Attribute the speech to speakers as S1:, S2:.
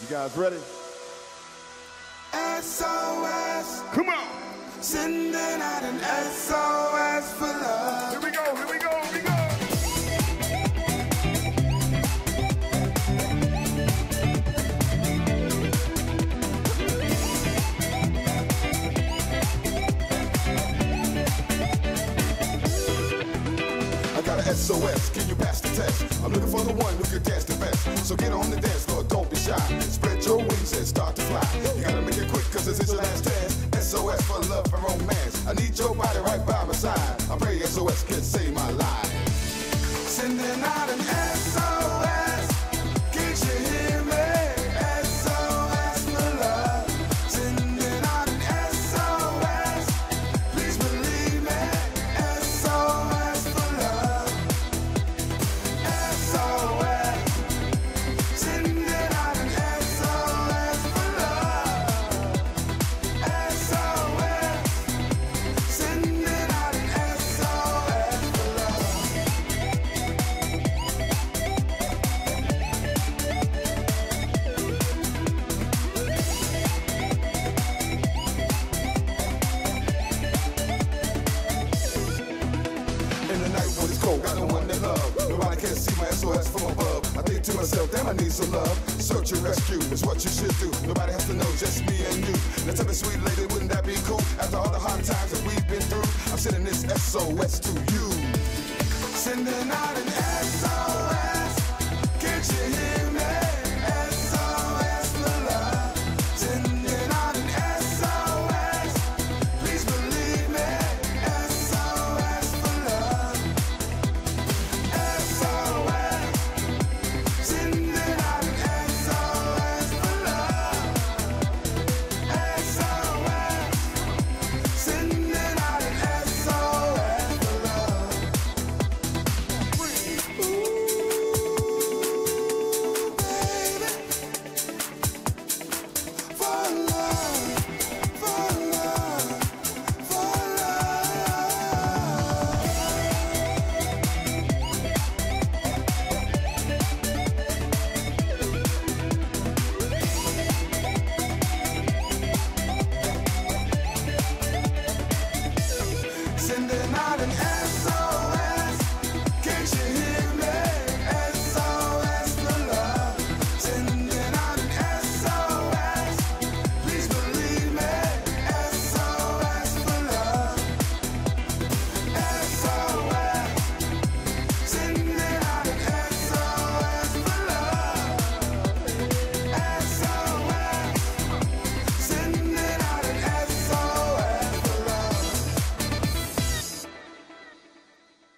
S1: You guys ready?
S2: SOS.
S1: Come on.
S2: Sending out an SOS for love.
S1: Here we go. Here we go. Here we go.
S2: I got a SOS, can you pass test? I'm looking for the one who can dance the best. So get on the dance floor, don't be shy. Spread your wings and start to fly. You gotta make it quick, cause this is your last chance. SOS for love and romance. I need your body right by my side. I pray SOS can save my life. Cold, got no one to love. Nobody can see my SOS from above. I think to myself, damn, I need some love. Search and rescue is what you should do. Nobody has to know, just me and you. Now tell me, sweet lady, wouldn't that be cool? After all the hard times that we've been through, I'm sending this SOS to you. Sending out an SOS.